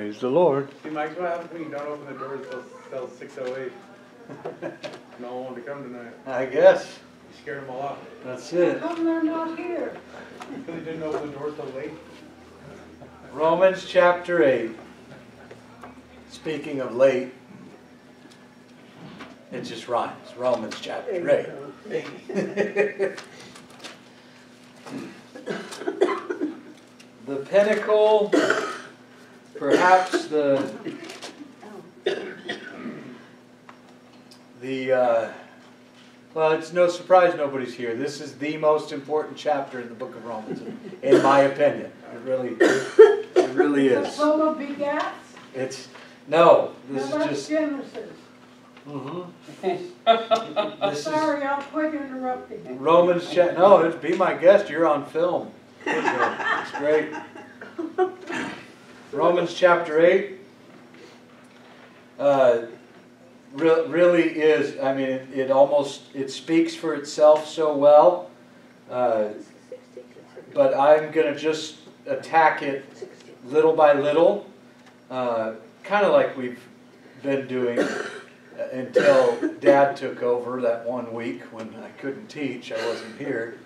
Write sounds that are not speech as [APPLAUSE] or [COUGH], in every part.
Praise the Lord. See, Mike, what happens when you don't open the doors till, till six oh eight? [LAUGHS] No one wanted to come tonight. I guess You scared them all off. that's it. Come they're not here. Because he didn't open the doors till late. Romans chapter 8. Speaking of late, it just rhymes. Romans chapter 8. [LAUGHS] the pinnacle, perhaps the the uh, well, it's no surprise nobody's here. This is the most important chapter in the book of Romans, in my opinion. It really, it really The is. solo begats? It's no. This is just. Genesis. Mm-hmm. This is Sorry, I'll quit interrupting you. Romans chapter. No, it's be my guest. You're on film. It's great. Romans chapter eight. Uh, re- really is. I mean, it, it almost it speaks for itself so well. Uh, but I'm gonna just attack it little by little, uh, kind of like we've been doing uh, until Dad took over that one week when I couldn't teach. I wasn't here,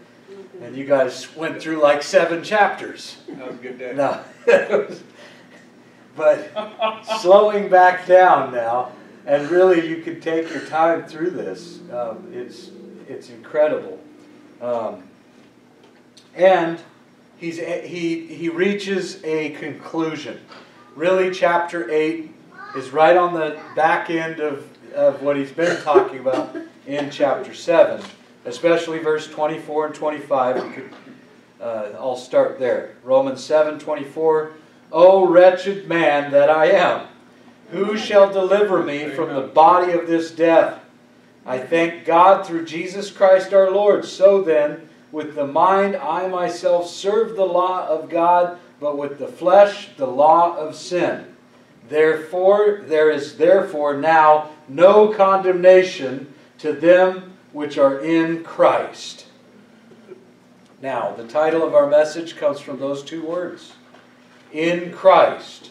and you guys went through like seven chapters. That was a good day. No. [LAUGHS] but slowing back down now, and really you can take your time through this. Um, it's it's incredible, um, and he's he he reaches a conclusion. Really, chapter eight is right on the back end of of what he's been talking about in chapter seven, especially verse twenty four and twenty five. You could uh, I'll start there. Romans 7 24. O wretched man that I am, who shall deliver me from the body of this death? I thank God through Jesus Christ our Lord. So then, with the mind I myself serve the law of God, but with the flesh the law of sin. Therefore, there is therefore now no condemnation to them which are in Christ. Now, the title of our message comes from those two words in Christ.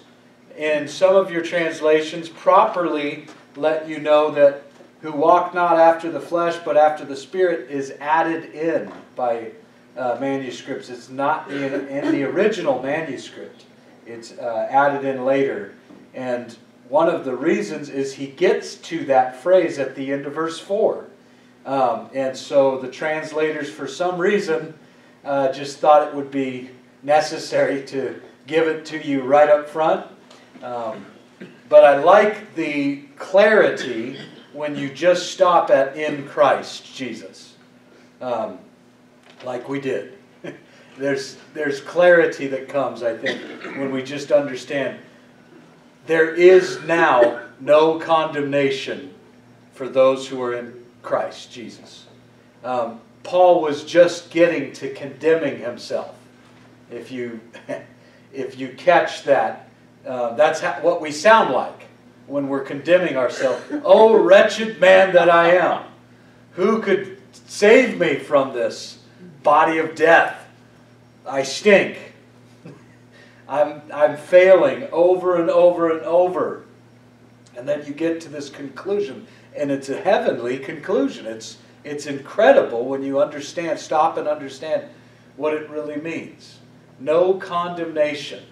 And some of your translations properly let you know that who walk not after the flesh but after the Spirit is added in by uh, manuscripts. It's not in, in the original manuscript, it's uh, added in later. And one of the reasons is he gets to that phrase at the end of verse 4. Um, and so the translators, for some reason, uh, just thought it would be necessary to give it to you right up front. Um, but I like the clarity when you just stop at in Christ Jesus, um, like we did. [LAUGHS] there's, there's clarity that comes, I think, when we just understand there is now no condemnation for those who are in Christ Jesus. Um, Paul was just getting to condemning himself. If you, [LAUGHS] if you catch that, uh, that's what we sound like when we're condemning ourselves. [LAUGHS] oh, wretched man that I am, who could save me from this body of death? I stink. [LAUGHS] I'm, I'm failing over and over and over. And then you get to this conclusion, and it's a heavenly conclusion. It's, it's incredible when you understand, stop and understand what it really means. No condemnation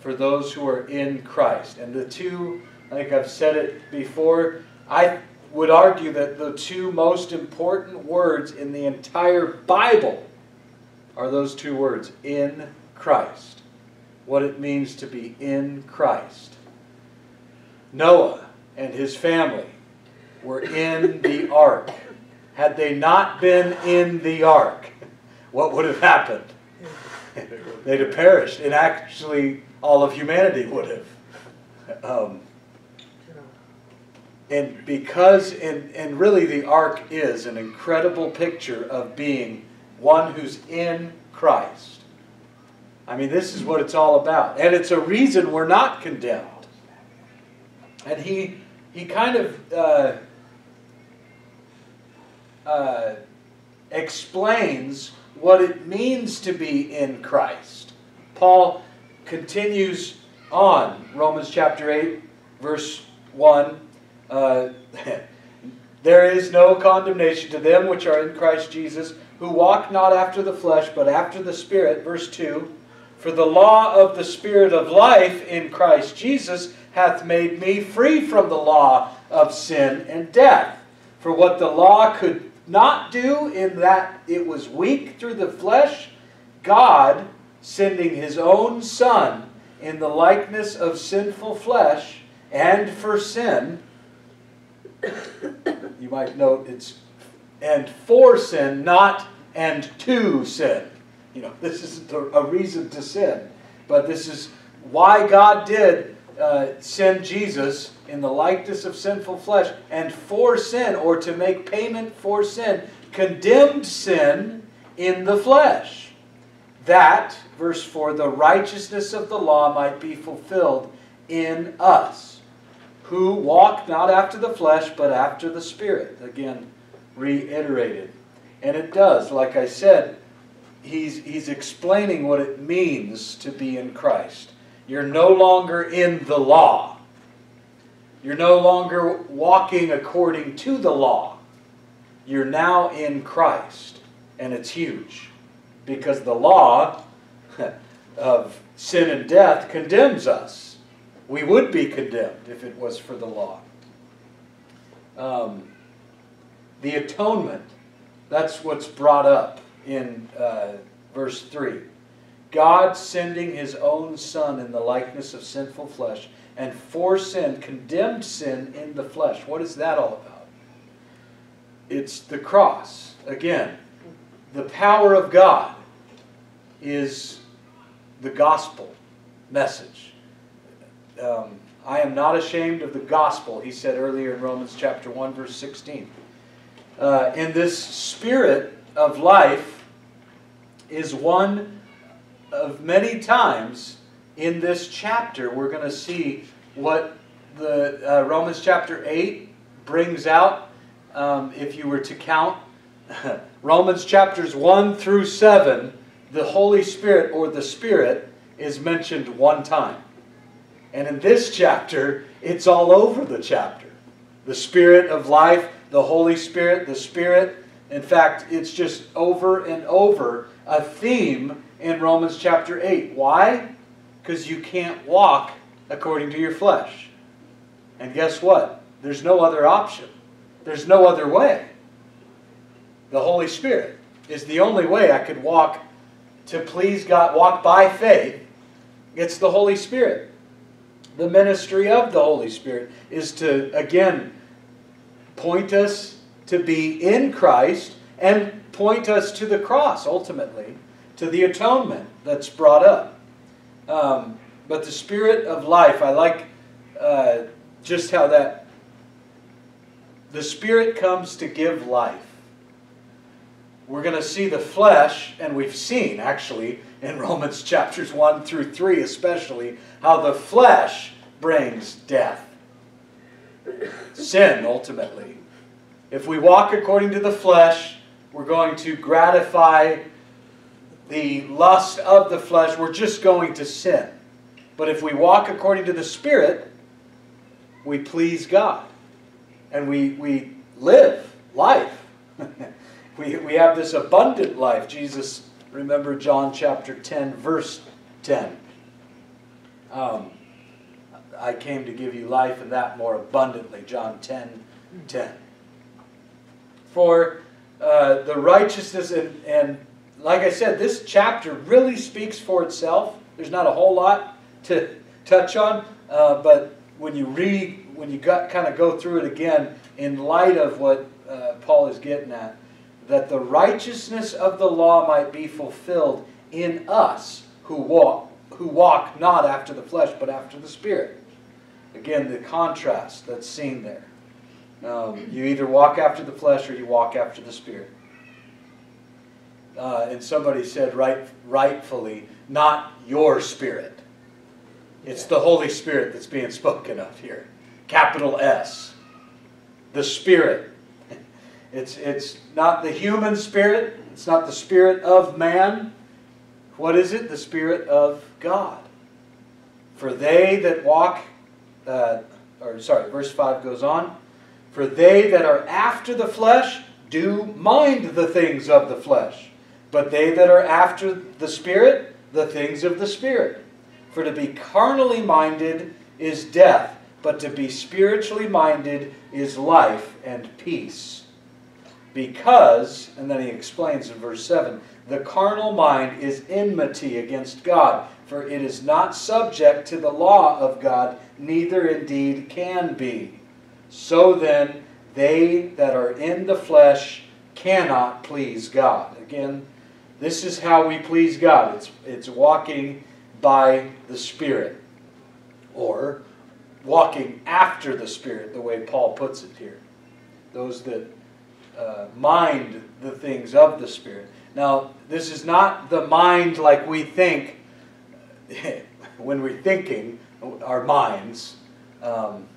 for those who are in Christ. And the two, I think I've said it before, I would argue that the two most important words in the entire Bible are those two words in Christ. What it means to be in Christ. Noah and his family were in the ark. Had they not been in the ark, what would have happened? They'd have perished, and actually, all of humanity would have. Um, and because, and, and really, the ark is an incredible picture of being one who's in Christ. I mean, this is what it's all about. And it's a reason we're not condemned. And he, he kind of uh, uh, explains what it means to be in Christ. Paul continues on. Romans chapter 8, verse 1. Uh, [LAUGHS] there is no condemnation to them which are in Christ Jesus, who walk not after the flesh, but after the Spirit. Verse 2. For the law of the Spirit of life in Christ Jesus hath made me free from the law of sin and death. For what the law could not do in that it was weak through the flesh, God, sending his own Son in the likeness of sinful flesh and for sin, you might note it's and for sin, not and to sin. You know, this isn't a reason to sin, but this is why God did uh, send Jesus in the likeness of sinful flesh and for sin, or to make payment for sin, condemned sin in the flesh. That, verse 4, the righteousness of the law might be fulfilled in us, who walk not after the flesh, but after the Spirit. Again, reiterated. And it does, like I said, he's, he's explaining what it means to be in Christ. You're no longer in the law. You're no longer walking according to the law. You're now in Christ. And it's huge. Because the law [LAUGHS] of sin and death condemns us. We would be condemned if it was for the law. Um, the atonement, that's what's brought up in uh, verse 3. God sending his own Son in the likeness of sinful flesh, and for sin, condemned sin in the flesh. What is that all about? It's the cross. Again, the power of God is the gospel message. Um, I am not ashamed of the gospel, he said earlier in Romans chapter 1, verse 16. Uh, this spirit of life is one of many times in this chapter. We're going to see what the uh, Romans chapter 8 brings out. Um, if you were to count [LAUGHS] Romans chapters 1 through 7, the Holy Spirit or the Spirit is mentioned one time. And in this chapter, it's all over the chapter. The Spirit of life, the Holy Spirit, the Spirit. In fact, it's just over and over a theme in Romans chapter 8. Why? Because you can't walk according to your flesh. And guess what? There's no other option. There's no other way. The Holy Spirit is the only way I could walk to please God, walk by faith. It's the Holy Spirit. The ministry of the Holy Spirit is to, again, point us to be in Christ and point us to the cross, ultimately, to the atonement that's brought up. Um, but the Spirit of life, I like uh, just how that, the Spirit comes to give life. We're going to see the flesh, and we've seen actually in [LAUGHS] Romans chapters 1 through 3 especially, how the flesh brings death. Sin, ultimately. If we walk according to the flesh, we're going to gratify the lust of the flesh. We're just going to sin. But if we walk according to the Spirit, we please God. And we, we live life. [LAUGHS] we, we have this abundant life. Jesus, remember John chapter 10, verse 10. Um, I came to give you life and that more abundantly. John 10, 10. For uh, the righteousness, and, and like I said, this chapter really speaks for itself. There's not a whole lot to touch on, uh, but when you read, when you got, kind of go through it again, in light of what uh, Paul is getting at, that the righteousness of the law might be fulfilled in us who walk, who walk not after the flesh, but after the Spirit. Again, the contrast that's seen there. Um, you either walk after the flesh or you walk after the Spirit. Uh, and somebody said right, rightfully, not your spirit. It's the Holy Spirit that's being spoken of here. Capital S. The Spirit. [LAUGHS] It's, it's not the human spirit. It's not the spirit of man. What is it? The Spirit of God. For they that walk, uh, or sorry, verse 5 goes on. For they that are after the flesh do mind the things of the flesh, but they that are after the Spirit, the things of the Spirit. For to be carnally minded is death, but to be spiritually minded is life and peace. Because, and then he explains in verse 7 the carnal mind is enmity against God, for it is not subject to the law of God, neither indeed can be. So then, they that are in the flesh cannot please God. Again, this is how we please God. It's, it's walking by the Spirit, or walking after the Spirit, the way Paul puts it here. Those that uh, mind the things of the Spirit. Now, this is not the mind like we think [LAUGHS] when we're thinking, our minds. Um,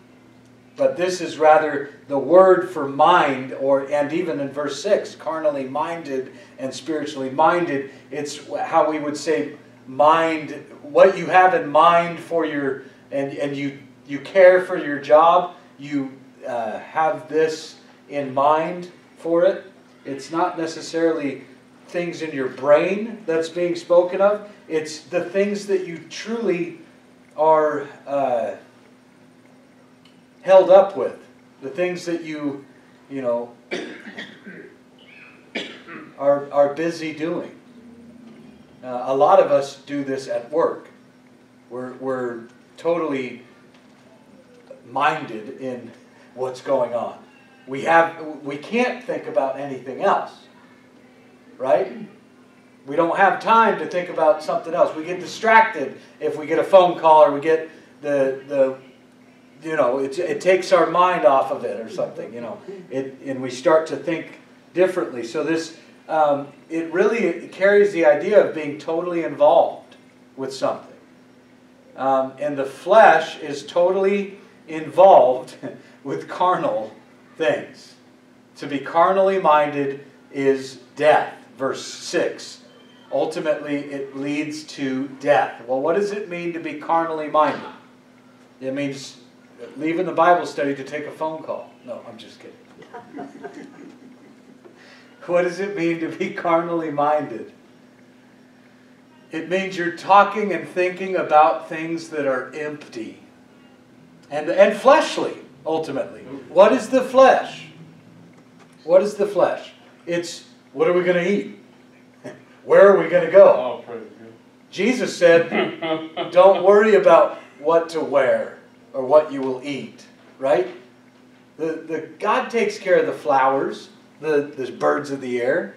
but this is rather the word for mind, or and even in verse 6, carnally minded and spiritually minded. It's how we would say mind, what you have in mind for your, and, and you, you care for your job, you uh, have this in mind for it. It's not necessarily things in your brain that's being spoken of. It's the things that you truly are uh, held up with. The things that you, you know, are, are busy doing. Uh, a lot of us do this at work. We're, we're totally minded in what's going on. We, have, we can't think about anything else right? We don't have time to think about something else. We get distracted if we get a phone call or we get the, the you know, it, it takes our mind off of it or something, you know, it, and we start to think differently. So this, um, it really carries the idea of being totally involved with something. Um, and the flesh is totally involved [LAUGHS] with carnal things. To be carnally minded is death verse 6. Ultimately, it leads to death. Well, what does it mean to be carnally minded? It means leaving the Bible study to take a phone call. No, I'm just kidding. [LAUGHS] what does it mean to be carnally minded? It means you're talking and thinking about things that are empty and, and fleshly, ultimately. What is the flesh? What is the flesh? It's what are we going to eat? [LAUGHS] Where are we going to go? Oh, praise God. Jesus said, don't worry about what to wear or what you will eat, right? The, the, God takes care of the flowers, the, the birds of the air,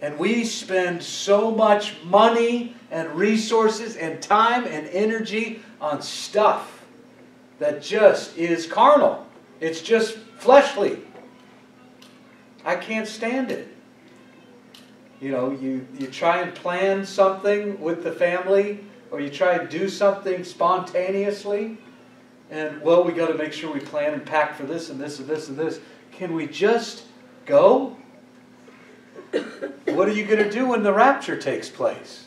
and we spend so much money and resources and time and energy on stuff that just is carnal. It's just fleshly. I can't stand it. You know, you, you try and plan something with the family, or you try and do something spontaneously, and well, we got to make sure we plan and pack for this and this and this and this. Can we just go? what are you going to do when the rapture takes place?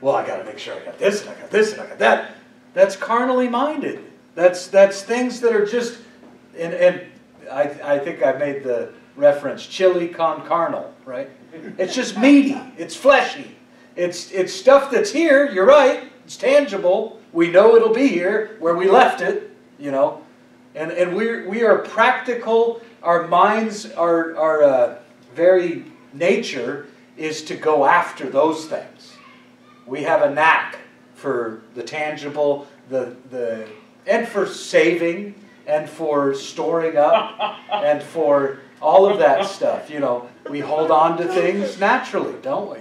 Well, I got to make sure I got this and I got this and I got that. That's carnally minded. That's that's things that are just, and and I I think I made the reference, chili con carnal, right? It's just meaty, it's fleshy. It's, it's stuff that's here, you're right, it's tangible. We know it'll be here where we left it, you know. And, and we're, we are practical, our minds, our, our uh, very nature is to go after those things. We have a knack for the tangible, the, the, and for saving, and for storing up, [LAUGHS] and for all of that stuff. You know, we hold on to things naturally, don't we?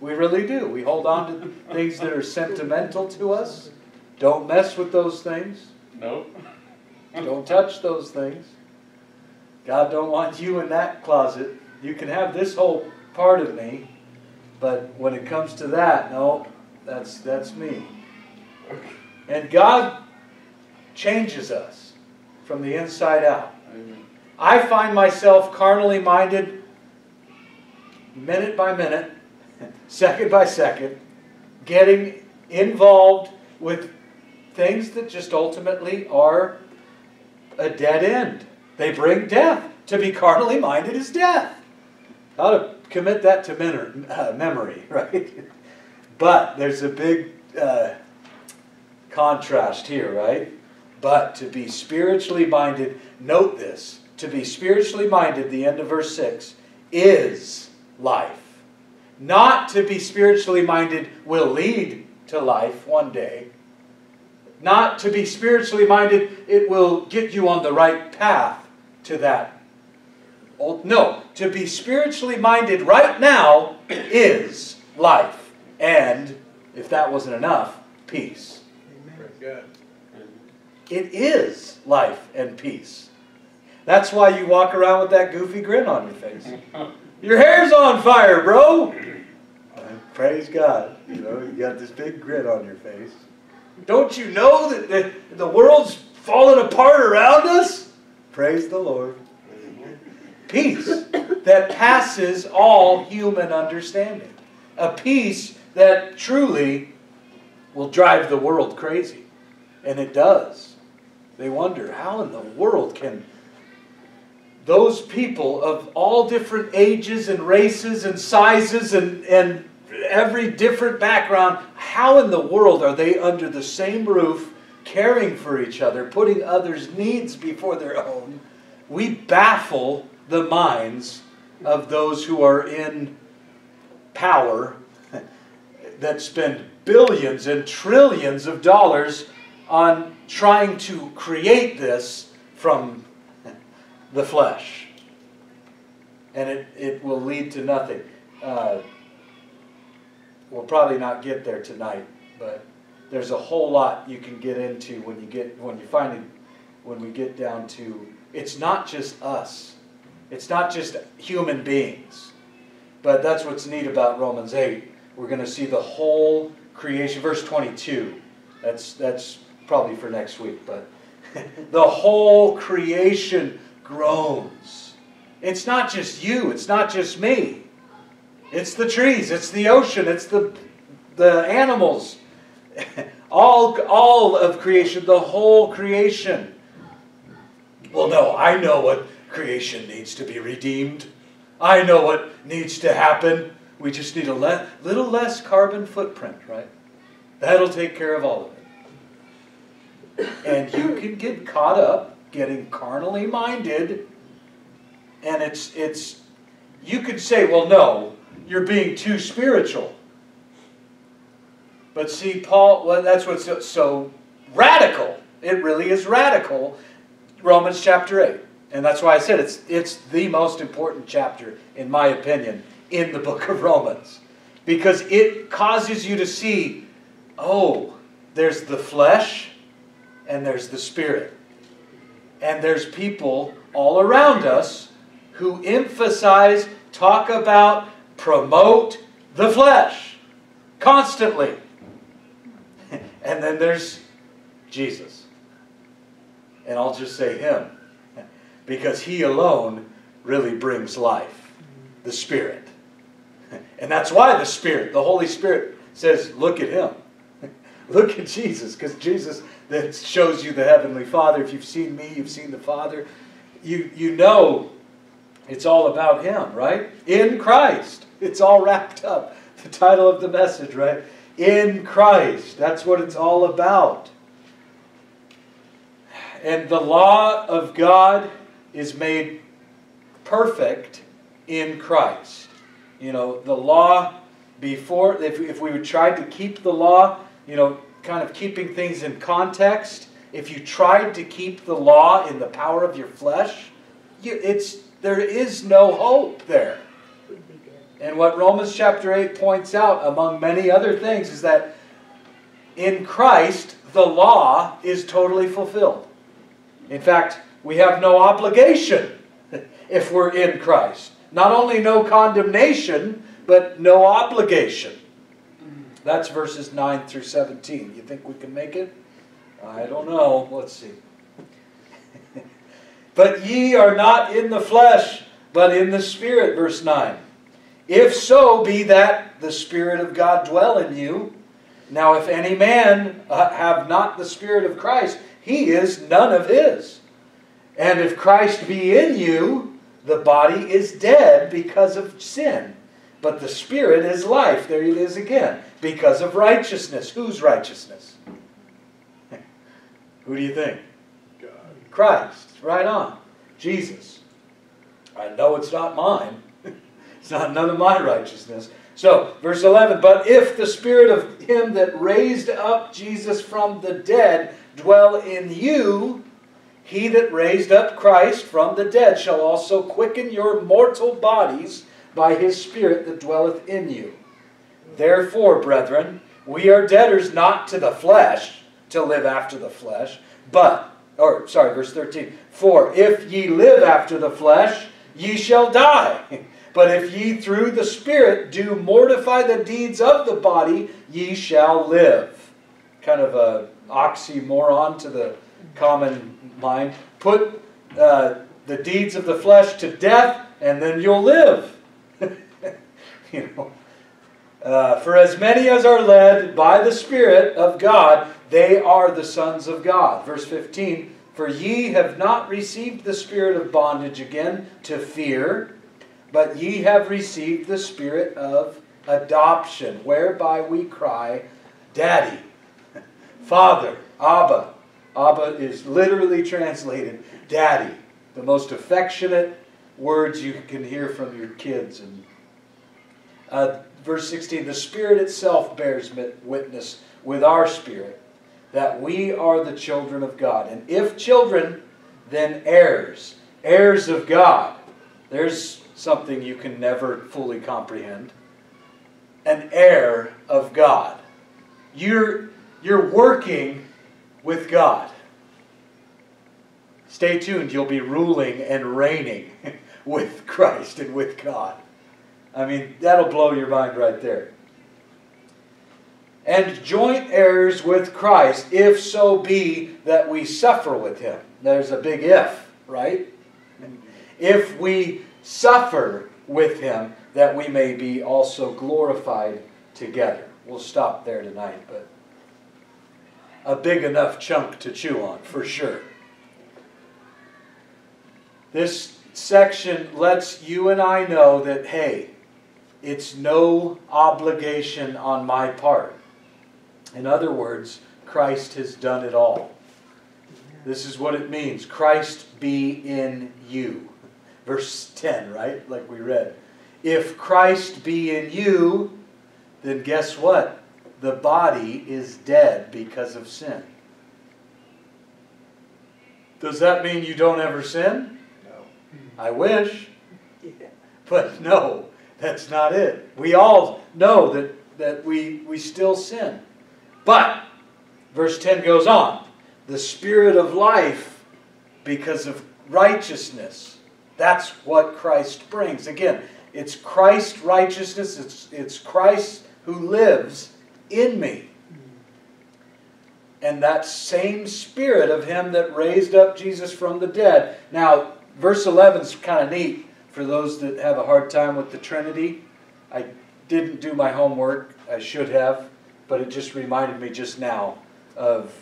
We really do. We hold on to things that are sentimental to us. Don't mess with those things. Nope. Don't touch those things. God don't want you in that closet. You can have this whole part of me, but when it comes to that, no, that's that's me. And God changes us from the inside out. Amen. I find myself carnally minded minute by minute, [LAUGHS] second by second, getting involved with things that just ultimately are a dead end. They bring death. To be carnally minded is death. How to commit that to men- uh, memory, [LAUGHS] right? but there's a big uh, contrast here, right? But to be spiritually minded, note this to be spiritually minded, the end of verse 6, is life. Not to be spiritually minded will lead to life one day. Not to be spiritually minded, it will get you on the right path to that. No, to be spiritually minded right now is life. And, if that wasn't enough, peace. It is life and peace. That's why you walk around with that goofy grin on your face. [LAUGHS] Your hair's on fire, bro. Praise God. You know, you got this big grin on your face. Don't you know that the, the world's falling apart around us? Praise the Lord. Peace that passes all human understanding. A peace that truly will drive the world crazy. And it does. They wonder how in the world can those people of all different ages and races and sizes and, and every different background, how in the world are they under the same roof, caring for each other, putting others' needs before their own? We baffle the minds of those who are in power [LAUGHS] that spend billions and trillions of dollars on trying to create this from [LAUGHS] the flesh. And it, it will lead to nothing. Uh, we'll probably not get there tonight, but there's a whole lot you can get into when you get when you finally when we get down to it's not just us. It's not just human beings. But that's what's neat about Romans 8. We're going to see the whole creation verse 22. That's that's probably for next week, but [LAUGHS] the whole creation groans. It's not just you, it's not just me. It's the trees, it's the ocean, it's the, the animals. [LAUGHS] all, all of creation, the whole creation. Well, no, I know what creation needs to be redeemed. I know what needs to happen. We just need a le- little less carbon footprint, right? That'll take care of all of it. And you can get caught up getting carnally minded, and it's it's you could say, well, no, you're being too spiritual. But see, Paul, well, that's what's so, so radical. It really is radical. Romans chapter 8. And that's why I said it's, it's the most important chapter, in my opinion, in the book of Romans. Because it causes you to see, oh, there's the flesh and there's the spirit. And there's people all around us who emphasize, talk about, promote the flesh constantly. [LAUGHS] and then there's Jesus. And I'll just say him because he alone really brings life, the Spirit. [LAUGHS] And that's why the Spirit, the Holy Spirit, says, Look at him. [LAUGHS] Look at Jesus, because Jesus that shows you the Heavenly Father. If you've seen me, you've seen the Father. You, you know it's all about Him, right? In Christ. It's all wrapped up. The title of the message, right? In Christ. That's what it's all about. And the law of God is made perfect in Christ. You know, the law before, if, if we tried to keep the law, you know, kind of keeping things in context, if you tried to keep the law in the power of your flesh, you, it's, there is no hope there. And what Romans chapter 8 points out, among many other things, is that in Christ, the law is totally fulfilled. In fact, we have no obligation [LAUGHS] if we're in Christ. Not only no condemnation, but no obligation. That's verses 9 through 17. You think we can make it? I don't know. Let's see. [LAUGHS] but ye are not in the flesh, but in the Spirit, verse 9. If so be that the Spirit of God dwell in you. Now, if any man uh, have not the Spirit of Christ, he is none of his. And if Christ be in you, the body is dead because of sin, but the Spirit is life. There it is again. Because of righteousness. Whose righteousness? [LAUGHS] Who do you think? God. Christ. Right on. Jesus. I know it's not mine. Not none of my righteousness. So, verse 11, but if the spirit of him that raised up Jesus from the dead dwell in you, he that raised up Christ from the dead shall also quicken your mortal bodies by his Spirit that dwelleth in you. Therefore, brethren, we are debtors not to the flesh, to live after the flesh, but, or sorry, verse 13, for if ye live after the flesh, ye shall die. [LAUGHS] But if ye through the Spirit do mortify the deeds of the body, ye shall live. Kind of a oxymoron to the common mind. Put uh, the deeds of the flesh to death, and then you'll live. [LAUGHS] you know. Uh, for as many as are led by the Spirit of God, they are the sons of God. Verse 15 For ye have not received the spirit of bondage again to fear, but ye have received the spirit of adoption, whereby we cry, Daddy, Father, Abba. Abba is literally translated daddy, the most affectionate words you can hear from your kids. And uh, verse 16, the Spirit itself bears witness with our spirit that we are the children of God. And if children, then heirs, heirs of God. There's something you can never fully comprehend. An heir of God. You're, you're working with God. Stay tuned, you'll be ruling and reigning [LAUGHS] with Christ and with God. I mean, that'll blow your mind right there. And joint heirs with Christ, if so be that we suffer with him. There's a big if, right? If we suffer with him, that we may be also glorified together. We'll stop there tonight, but a big enough chunk to chew on, for sure. This section lets you and I know that, hey, it's no obligation on my part. In other words, Christ has done it all. This is what it means Christ be in you. Verse 10, right? Like we read. If Christ be in you, then guess what? the body is dead because of sin. Does that mean you don't ever sin? No. I wish. But no, that's not it. We all know that, that we, we still sin. But, verse 10 goes on the spirit of life because of righteousness. That's what Christ brings. Again, it's Christ's righteousness, it's, it's Christ who lives in me. And that same spirit of him that raised up Jesus from the dead. Now, verse 11 is kind of neat for those that have a hard time with the Trinity. I didn't do my homework, I should have, but it just reminded me just now of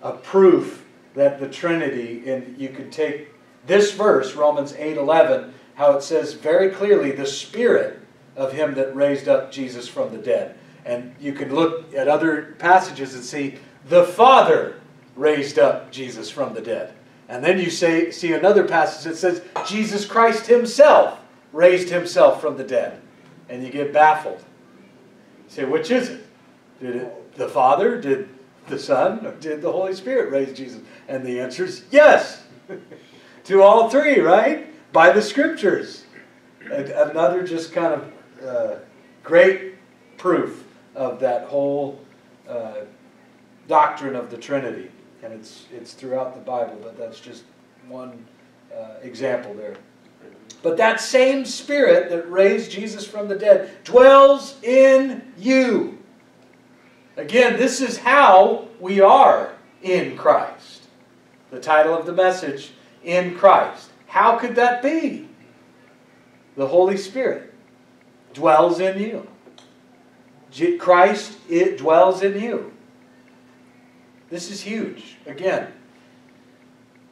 a proof that the Trinity, and you can take this verse, Romans 8 11, how it says very clearly, the Spirit of him that raised up Jesus from the dead. And you can look at other passages and see the Father raised up Jesus from the dead. And then you say, see another passage that says Jesus Christ himself raised himself from the dead. And you get baffled. You say, which is it? Did it the Father? Did the Son? Or did the Holy Spirit raise Jesus? And the answer is yes. [LAUGHS] to all three, right? By the Scriptures. Another just kind of uh, great proof of that whole uh, doctrine of the Trinity. And it's, it's throughout the Bible, but that's just one uh, example there. But that same Spirit that raised Jesus from the dead dwells in you. Again, this is how we are in Christ. The title of the message, In Christ. How could that be? The Holy Spirit dwells in you. Christ it dwells in you. This is huge. Again,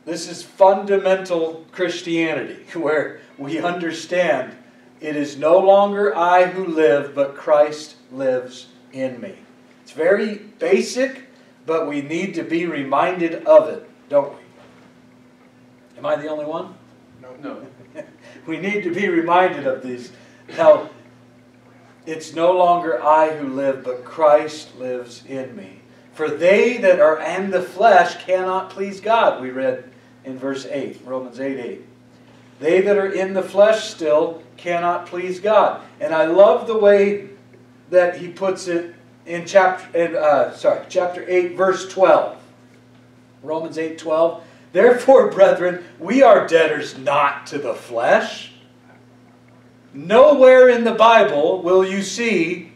this is fundamental Christianity [LAUGHS] where we understand it is no longer I who live, but Christ lives in me. It's very basic, but we need to be reminded of it, don't we? Am I the only one? No. No. [LAUGHS] we need to be reminded of these. Now, it's no longer I who live, but Christ lives in me. For they that are in the flesh cannot please God, we read in verse 8, Romans 8 8. They that are in the flesh still cannot please God. And I love the way that he puts it in chapter, in, uh, sorry, chapter 8, verse 12. Romans 8 12. Therefore, brethren, we are debtors not to the flesh. Nowhere in the Bible will you see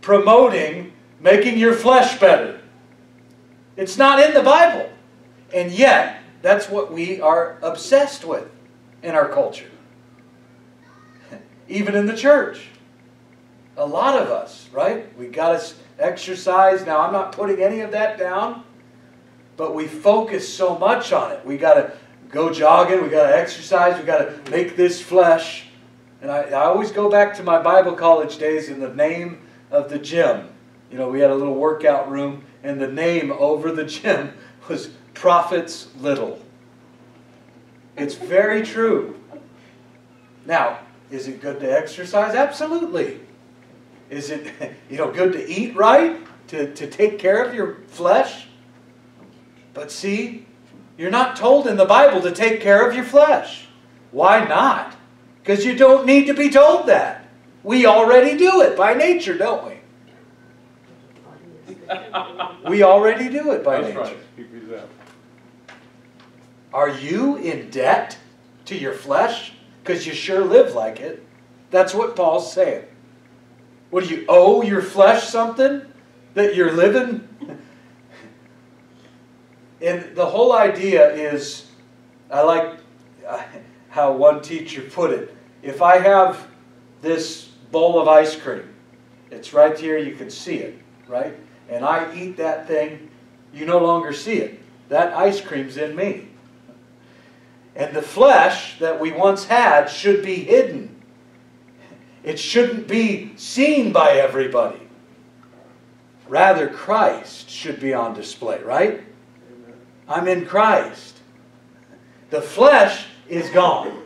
promoting making your flesh better. It's not in the Bible. And yet, that's what we are obsessed with in our culture. [LAUGHS] Even in the church. A lot of us, right? We got to exercise. Now, I'm not putting any of that down, but we focus so much on it. We got to go jogging, we got to exercise, we got to make this flesh. And I, I always go back to my Bible college days in the name of the gym. You know, we had a little workout room, and the name over the gym [LAUGHS] was Profits Little. It's very true. Now, is it good to exercise? Absolutely. Is it, [LAUGHS] you know, good to eat right? To, to take care of your flesh? But see, you're not told in the Bible to take care of your flesh. Why not? Because you don't need to be told that. We already do it by nature, don't we? We already do it by That's nature. right. Keep these up. Are you in debt to your flesh? Because you sure live like it. That's what Paul's saying. What do you owe your flesh something that you're living? And the whole idea is I like uh, how one teacher put it. If I have this bowl of ice cream, it's right here, you can see it, right? And I eat that thing, you no longer see it. That ice cream's in me. And the flesh that we once had should be hidden. It shouldn't be seen by everybody. Rather, Christ should be on display, right? I'm in Christ. The flesh is gone.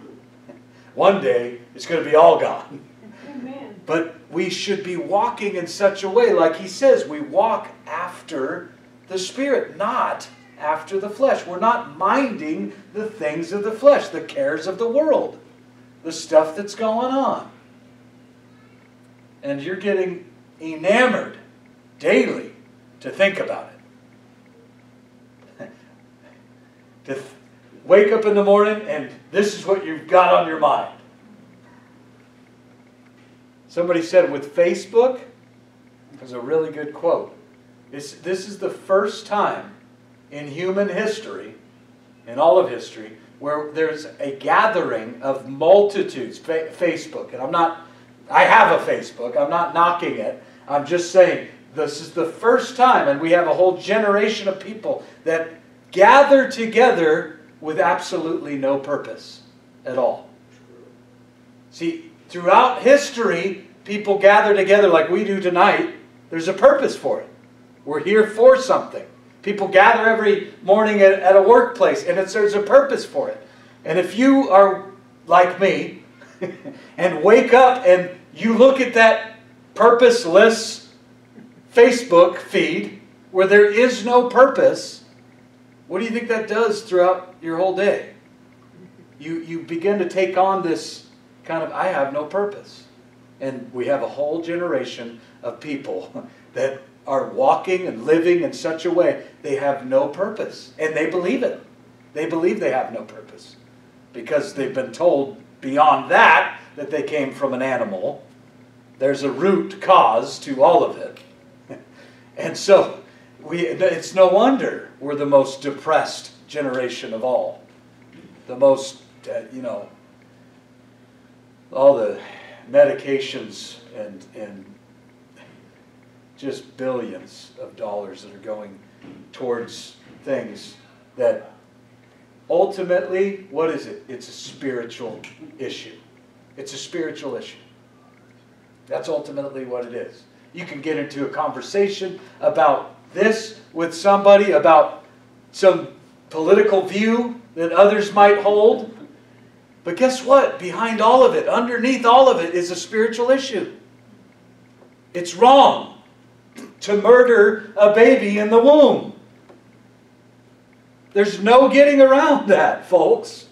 One day, it's going to be all gone. Amen. But we should be walking in such a way, like he says, we walk after the Spirit, not after the flesh. We're not minding the things of the flesh, the cares of the world, the stuff that's going on. And you're getting enamored daily to think about it. To wake up in the morning and this is what you've got on your mind. Somebody said with Facebook, it was a really good quote. It's, this is the first time in human history, in all of history, where there's a gathering of multitudes. Fa- Facebook, and I'm not, I have a Facebook, I'm not knocking it. I'm just saying this is the first time, and we have a whole generation of people that gather together with absolutely no purpose at all. See, throughout history, people gather together like we do tonight. There's a purpose for it. We're here for something. People gather every morning at, at a workplace, and there's a purpose for it. And if you are like me [LAUGHS] and wake up and you look at that purposeless Facebook feed where there is no purpose, what do you think that does throughout your whole day? You, you begin to take on this kind of, I have no purpose. And we have a whole generation of people [LAUGHS] that are walking and living in such a way they have no purpose. And they believe it. They believe they have no purpose because they've been told beyond that that they came from an animal. There's a root cause to all of it. [LAUGHS] And so we, it's no wonder we're the most depressed generation of all. The most, uh, you know, all the medications and, and just billions of dollars that are going towards things that ultimately, what is it? It's a spiritual issue. It's a spiritual issue. That's ultimately what it is. You can get into a conversation about this with somebody, about some political view that others might hold. But guess what? Behind all of it, underneath all of it, is a spiritual issue. It's wrong to murder a baby in the womb. There's no getting around [LAUGHS] that, folks.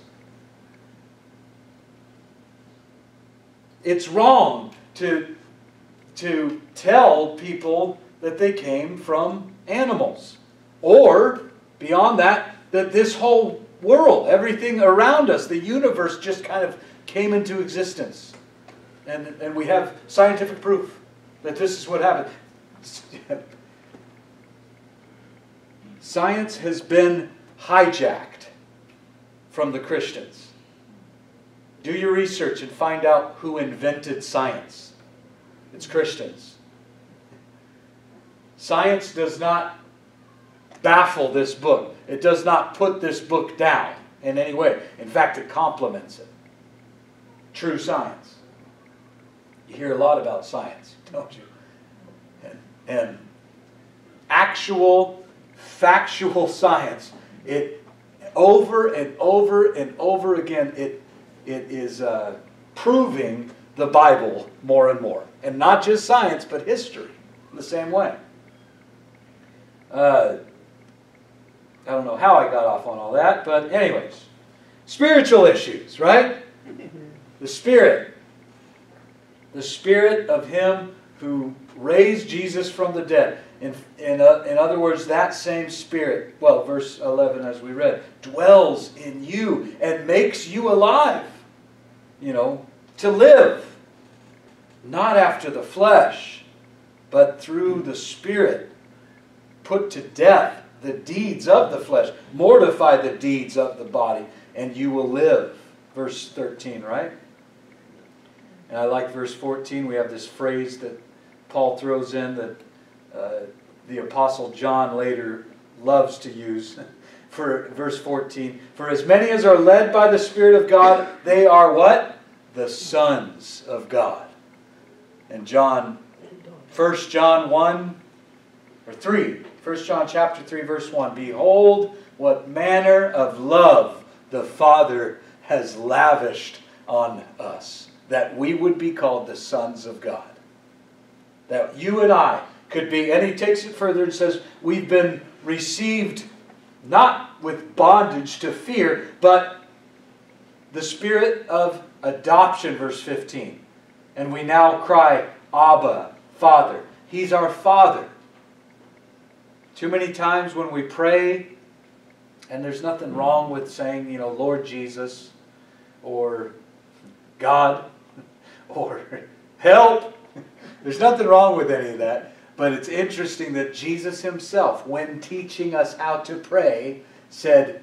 It's wrong to, to tell people that they came from animals. Or, beyond that, that this whole world, everything around us, the universe just kind of came into existence. And, and we have scientific proof that this is what happened. [LAUGHS] Science has been hijacked from the Christians. Do your research and find out who invented science. It's Christians. Science does not baffle this book. It does not put this book down in any way. In fact, it complements it. True science. You hear a lot about science, [LAUGHS] don't you? And, and actual, factual science it over and over and over again, it, it is uh, proving the Bible more and more. And not just science, but history in the same way. Uh, I don't know how I got off on all that, but anyways. Spiritual issues, right? The Spirit. The Spirit of Him who raised Jesus from the dead. In, in, uh, in other words, that same Spirit, well, verse 11 as we read, dwells in you and makes you alive. You know, to live. Not after the flesh, but through the Spirit. Put to death the deeds of the flesh. Mortify the deeds of the body, and you will live. Verse 13, right? And I like verse 14. We have this phrase that Paul throws in that uh, the Apostle John later loves to use [LAUGHS] for verse 14. For as many as are led by the Spirit of God, they are what? The sons of God. And John, 1 John 1 or 3, 1 John chapter 3 verse 1. Behold what manner of love the Father has lavished on us, that we would be called the sons of God. That you and I could be, and he takes it further and says, we've been received not with bondage to fear, but the spirit of adoption, verse 15. And we now cry, Abba, Father. He's our Father. Too many times when we pray, and there's nothing wrong with saying, you know, Lord Jesus, or God, [LAUGHS] or help. [LAUGHS] There's nothing wrong with any of that. But it's interesting that Jesus himself, when teaching us how to pray, said,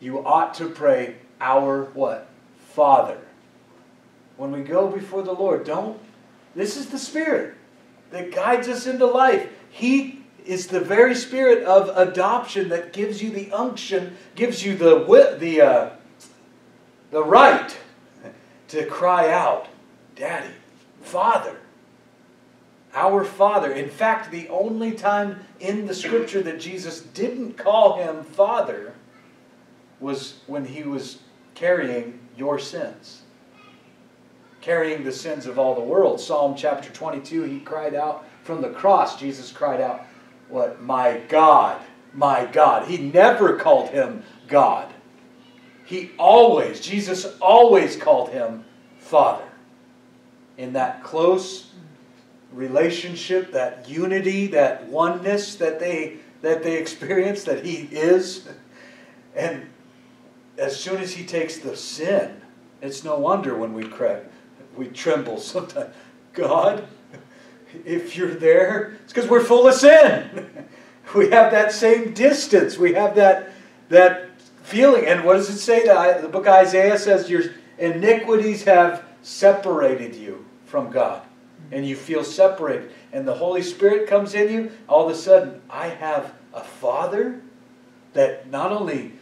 You ought to pray, Our what? Father. When we go before the Lord, don't. This is the Spirit that guides us into life. He is the very Spirit of adoption that gives you the unction, gives you the, the, uh, the right to cry out, Daddy, Father. Our Father. In fact, the only time in the scripture that Jesus didn't call him Father was when he was carrying your sins. Carrying the sins of all the world. Psalm chapter 22, he cried out from the cross. Jesus cried out, What? My God, my God. He never called him God. He always, Jesus always called him Father. In that close relationship, that unity, that oneness that they that they experience, that He is. And as soon as He takes the sin, it's no wonder when we cry, we tremble [LAUGHS] sometimes. God, if you're there, it's because we're full of sin. [LAUGHS] We have that same distance. We have that that feeling. And what does it say? The book Isaiah says your iniquities have separated you from God and you feel separated. and the Holy Spirit comes in you, all of a sudden, I have a Father that not only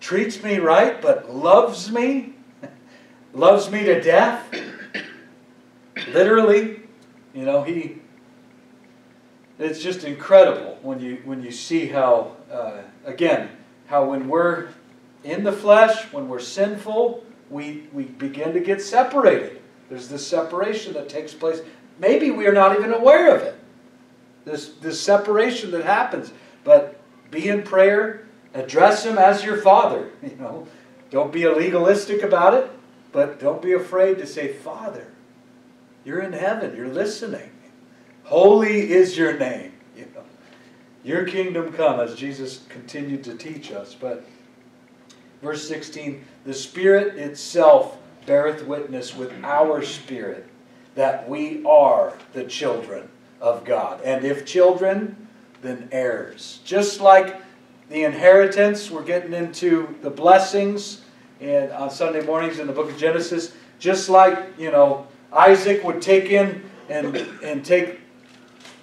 treats me right, but loves me, [LAUGHS] loves me to death. [COUGHS] Literally, you know, he. It's just incredible when you when you see how, uh, again, how when we're in the flesh, when we're sinful, we we begin to get separated. There's this separation that takes place. Maybe we are not even aware of it. This this separation that happens. But be in prayer, address him as your father. [LAUGHS] You know, don't be legalistic about it, but don't be afraid to say, Father, you're in heaven, you're listening. Holy is your name. You know, your kingdom come, as Jesus continued to teach us. But verse 16, the Spirit itself beareth witness with our spirit that we are the children of God. And if children, then heirs. Just like the inheritance, we're getting into the blessings and on Sunday mornings in the book of Genesis, just like, you know, Isaac would take in and, and take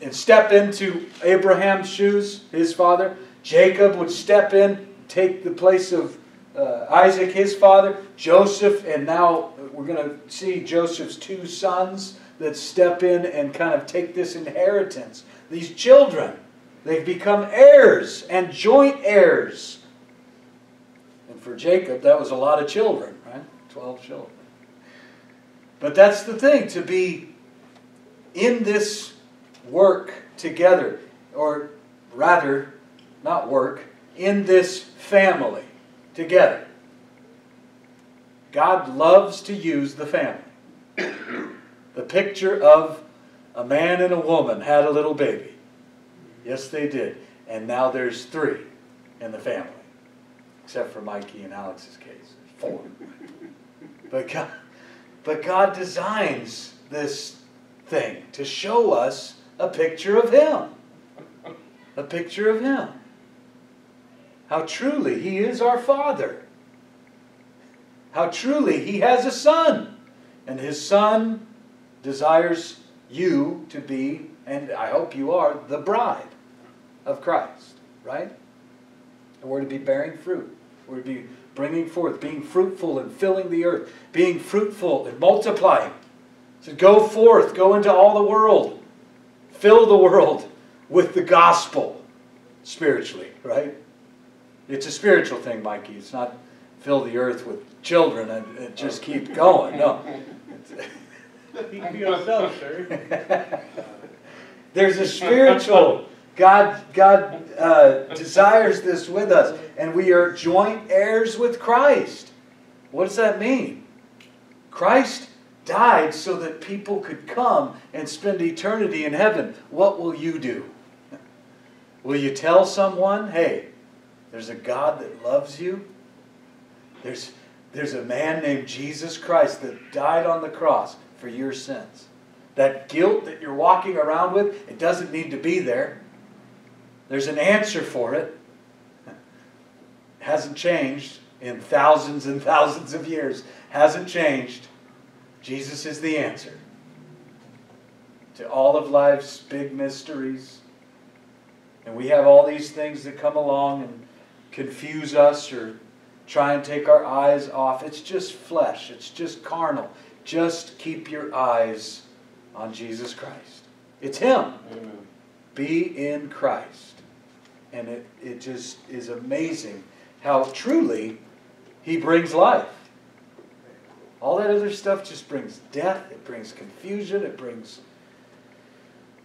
and step into Abraham's shoes, his father. Jacob would step in, take the place of uh, Isaac, his father. Joseph, and now we're going to see Joseph's two sons that step in and kind of take this inheritance. These children, they've become heirs and joint heirs. And for Jacob, that was a lot of children, right? Twelve children. But that's the thing, to be in this work together, or rather, not work, in this family together. God loves to use the family. the picture of a man and a woman had a little baby. Yes, they did. And now there's three in the family, except for Mikey and Alex's case. Four. [LAUGHS] But God, but God designs this thing to show us a picture of Him. A picture of Him. How truly He is our Father. How truly He has a Son. And His Son desires you to be, and I hope you are, the bride of Christ. Right? And we're to be bearing fruit. We're to be bringing forth, being fruitful and filling the earth, being fruitful and multiplying. So go forth, go into all the world, fill the world with the gospel spiritually, right? It's a spiritual thing, Mikey. It's not fill the earth with children and, and just keep going. No. He can be yourself, sir. [LAUGHS] There's a spiritual. God, God uh, desires this with us, and we are joint heirs with Christ. What does that mean? Christ died so that people could come and spend eternity in heaven. What will you do? Will you tell someone, hey, there's a God that loves you? There's, there's a man named Jesus Christ that died on the cross for your sins. That guilt that you're walking around with, it doesn't need to be there. There's an answer for it. it hasn't changed in thousands and thousands of years. Hasn't changed. Jesus is the answer to all of life's big mysteries. And we have all these things that come along and confuse us or try and take our eyes off. It's just flesh, it's just carnal. Just keep your eyes on Jesus Christ. It's Him. Amen. Be in Christ. And it, it just is amazing how truly He brings life. All that other stuff just brings death, it brings confusion, it brings.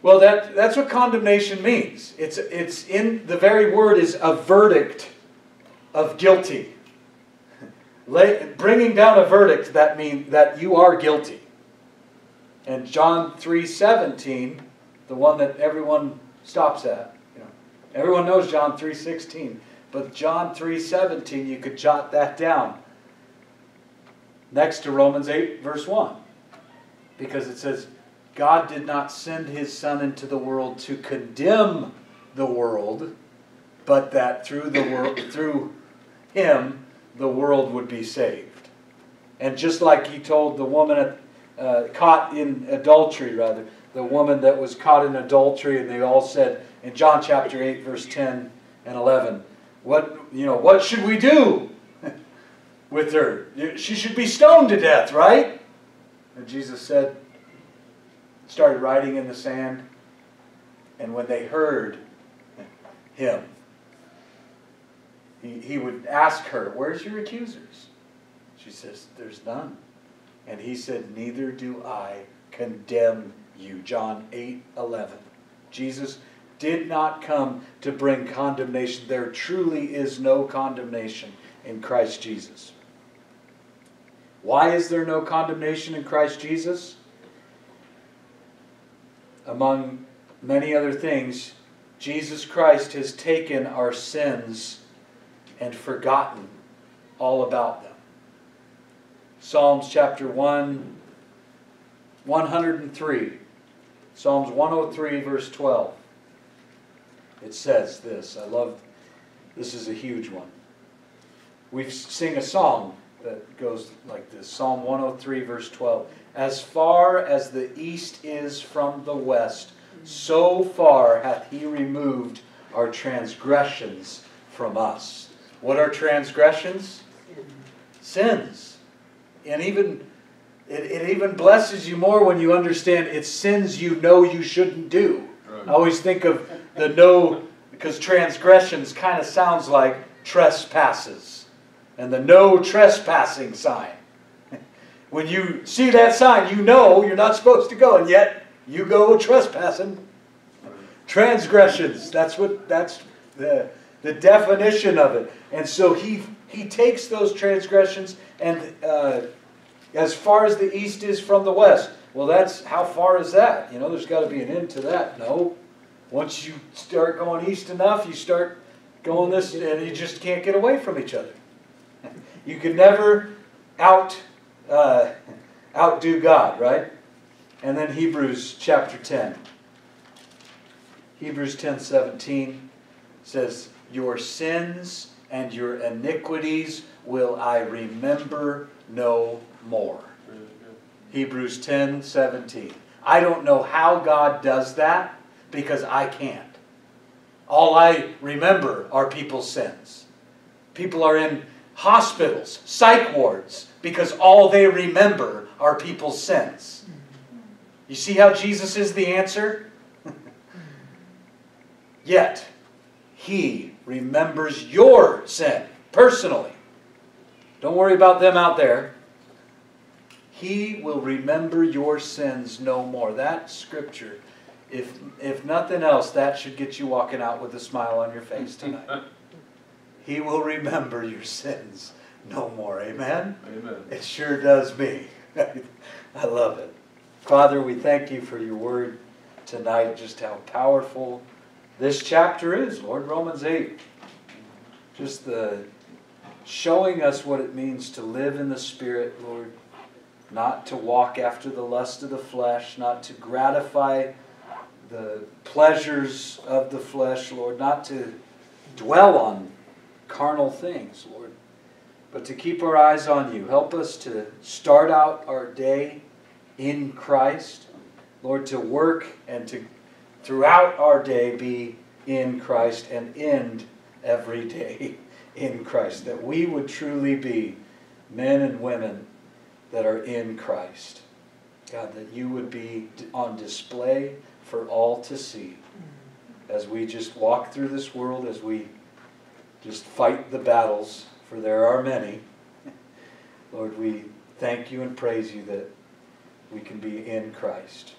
Well, that, that's what condemnation means. It's, it's in the very word is a verdict of guilty. [LAUGHS] Lay, bringing down a verdict that means that you are guilty. And John 3:17, the one that everyone stops at. Everyone knows John 3:16, but John 3:17 you could jot that down. Next to Romans 8 verse 1. Because it says God did not send his son into the world to condemn the world, but that through the world through him the world would be saved. And just like he told the woman uh, caught in adultery, rather, the woman that was caught in adultery, and they all said in John chapter 8, verse 10 and 11, what, you know, what should we do [LAUGHS] with her? She should be stoned to death, right? And Jesus said, started writing in the sand, and when they heard him, he, he would ask her, Where's your accusers? She says, There's none. And he said, Neither do I condemn you. John 8 11. Jesus did not come to bring condemnation. There truly is no condemnation in Christ Jesus. Why is there no condemnation in Christ Jesus? Among many other things, Jesus Christ has taken our sins and forgotten all about them. Psalms chapter 1, 103. Psalms 103, verse 12. It says this. I love this is a huge one. We sing a song that goes like this Psalm 103, verse 12. As far as the east is from the west, so far hath he removed our transgressions from us. What are transgressions? Sins. And even it, it even blesses you more when you understand it's sins you know you shouldn't do. I always think of the no, because transgressions kind of sounds like trespasses. And the no trespassing sign. [LAUGHS] When you see that sign, you know you're not supposed to go, and yet you go trespassing. Transgressions, that's what that's the the definition of it. And so he he takes those transgressions and uh, as far as the east is from the west. Well, that's how far is that? You know, there's got to be an end to that. No. Once you start going east enough, you start going this, and you just can't get away from each other. You can never out uh, outdo God, right? And then Hebrews chapter 10. Hebrews 10 17 says, Your sins and your iniquities will I remember no more. Hebrews 10 17. I don't know how God does that because I can't. All I remember are people's sins. People are in hospitals, psych wards, because all they remember are people's sins. You see how Jesus is the answer? [LAUGHS] Yet, He remembers your sin personally. Don't worry about them out there. He will remember your sins no more. That scripture, if, if nothing else, that should get you walking out with a smile on your face tonight. [LAUGHS] he will remember your sins no more. Amen? Amen. It sure does me. [LAUGHS] I love it. Father, we thank you for your word tonight, just how powerful this chapter is, Lord. Romans 8. Just the showing us what it means to live in the Spirit, Lord. Not to walk after the lust of the flesh, not to gratify the pleasures of the flesh, Lord, not to dwell on carnal things, Lord, but to keep our eyes on you. Help us to start out our day in Christ, Lord, to work and to throughout our day be in Christ and end every day [LAUGHS] in Christ, that we would truly be men and women that are in Christ. God, that you would be on display for all to see as we just walk through this world, as we just fight the battles, for there are many. Lord, we thank you and praise you that we can be in Christ.